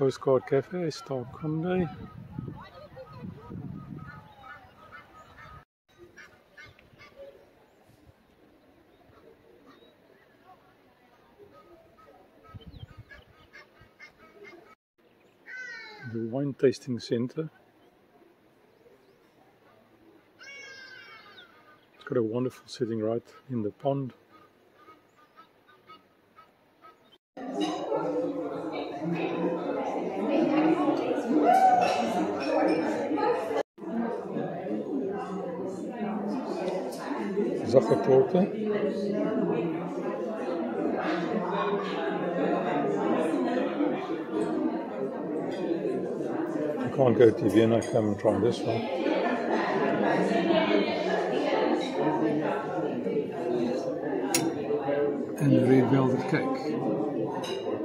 Postcard Cafe, Condé. The wine tasting center. It's got a wonderful setting right in the pond. Sachertorte. You can't go to Vienna, come and try this one. And rebuild the red velvet cake.